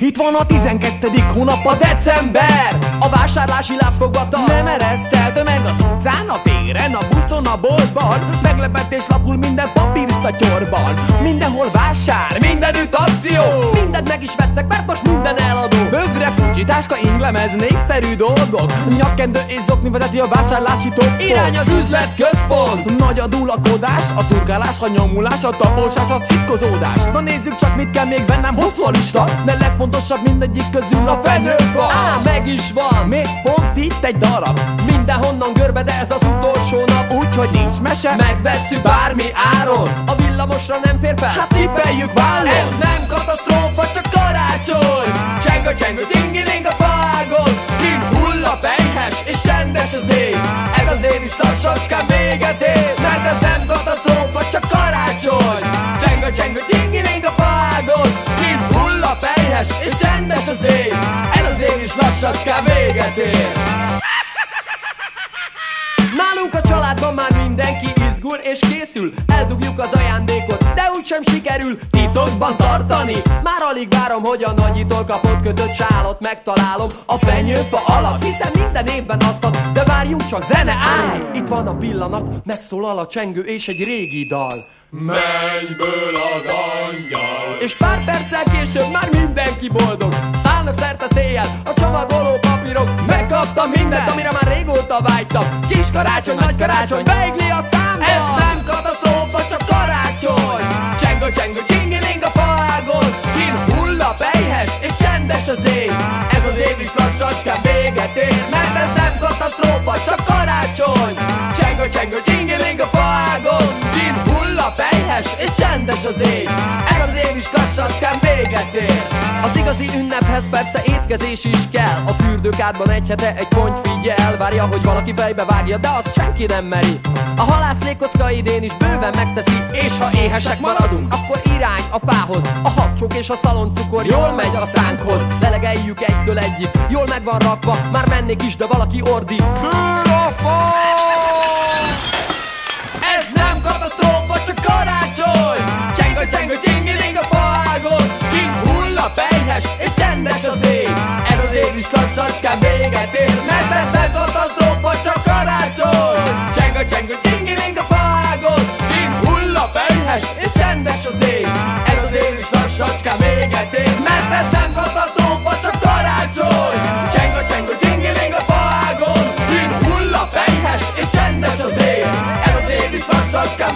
Itt van a 12. hónap a december. A vásárlási láz fogata Nem eresztel tömeg az utcán, a téren, a buszon, a boltban. Meglepetés lapul minden papír szatyorban Mindenhol vásár, mindenütt akció. Mindent meg is vesznek, mert most táska, inglemez, népszerű dolgok. Nyakkendő és zokni vezeti a vásárlási toppot. Irány az üzlet központ Nagy a dulakodás, a turkálás, a nyomulás, a taposás, a szitkozódás. Na nézzük csak mit kell még bennem, hosszú a lista De legfontosabb mindegyik közül a fenőfa Á, meg is van. Még pont itt egy darab. Mindenhonnan görbe, de ez az utolsó nap. Úgyhogy nincs mese. Megvesszük bármi áron. A villamosra nem fér fel, Hát cipeljük vállon Ez nem katasztrófa, csak karácsony lassacskán véget ér Mert ez nem katasztrófa, csak karácsony. Cseng a cseng a tingiling a faágon Kint hull a pejhes és csendes az ég. Ez az év is lassacskán véget ér. Nálunk a családban már mindenki izgul és készül. Eldugjuk az ajándékot, de úgysem sikerül titokban tartani. Már alig várom, hogy a nagyitól kapott kötött sálat megtalálom. A fenyőfa alatt, hiszen minden évben azt ad De várjunk csak, zene állj! Itt van a pillanat, megszólal a csengő és egy régi dal. Mennyből az angyal. És pár perccel később már mindenki boldog. Szállnak szerte széjjel a csomagoló papírok. Megkaptam mindent, amire már régóta vágytam. Kis karácsony, nagy karácsony, beigli a számba lassacskán véget ér Mert ez nem katasztrófa, csak karácsony. Csengő, csengő, csingiling a faágon. Kin hull a pejhes, és csendes az ég. Ez az év is lassacskán véget ér igazi ünnephez persze étkezés is kell. A fürdőkádban egy hete egy kony figyel. Várja, hogy valaki fejbe vágja, de azt senki nem meri. A halász légkocka idén is bőven megteszi És ha éhesek maradunk, akkor irány a fához. A habcsok és a szaloncukor jól megy a szánkhoz. Delegeljük egytől egyig, jól meg van rakva Már mennék is, de valaki ordít Bő a fa! is lassacskán véget ér Mert ez nem katasztrófa, csak karácsony. Cseng a cseng a csingiling a fágon Én hull a penyhes és csendes az ég. Ez az én is lassacskán véget ér Mert ez nem katasztrófa, csak karácsony. Cseng a cseng a csingiling a fágon Én hull a penyhes és csendes az ég. Ez az én is lassacskán